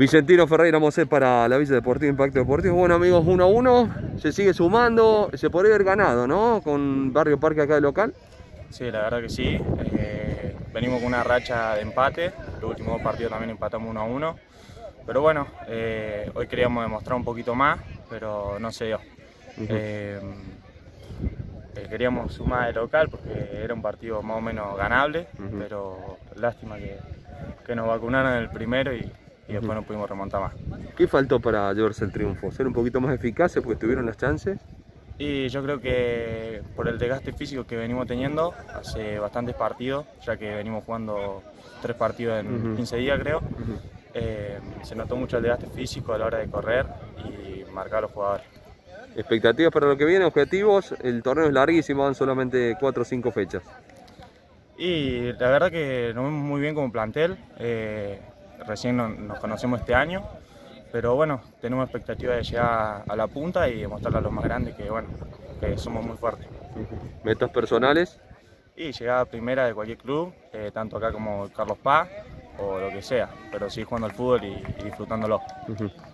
Vicentino Ferreira Mosé para la Villa Deportiva Impacto Deportivo. Bueno amigos, 1 a 1, se sigue sumando, se podría haber ganado, ¿no? Con Barrio Parque acá de local. Sí, la verdad que sí. Eh, venimos con una racha de empate, los últimos dos partidos también empatamos 1 a 1. Pero bueno, eh, hoy queríamos demostrar un poquito más, pero no se dio. Eh, queríamos sumar de local porque era un partido más o menos ganable, pero lástima que, que nos vacunaron en el primero y, y después no pudimos remontar más. ¿Qué faltó para llevarse el triunfo? ¿Ser un poquito más eficaces porque tuvieron las chances? Y yo creo que por el desgaste físico que venimos teniendo hace bastantes partidos, ya que venimos jugando tres partidos en 15 días creo, eh, se notó mucho el desgaste físico a la hora de correr y marcar a los jugadores. ¿Expectativas para lo que viene? ¿Objetivos? El torneo es larguísimo, van solamente 4 o 5 fechas. Y la verdad que nos vemos muy bien como plantel. Eh, recién nos conocemos este año, pero bueno, tenemos expectativa de llegar a la punta y demostrarle a los más grandes que bueno, que somos muy fuertes. ¿Metas personales? Y llegar a primera de cualquier club, eh, tanto acá como Carlos Paz o lo que sea, pero sí jugando al fútbol y, disfrutándolo.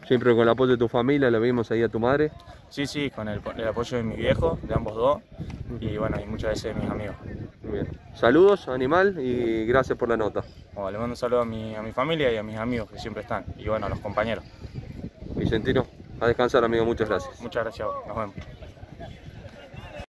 ¿Siempre con el apoyo de tu familia? ¿Lo vimos ahí a tu madre? Sí, sí, con el, apoyo de mi viejo, de ambos dos, y bueno, y muchas veces de mis amigos. bien. Saludos, Animal, y gracias por la nota. Bueno, le mando un saludo a mi, a mi familia y a mis amigos que siempre están, y bueno, a los compañeros. Vicentino, a descansar, amigo, muchas gracias. Muchas gracias, nos vemos.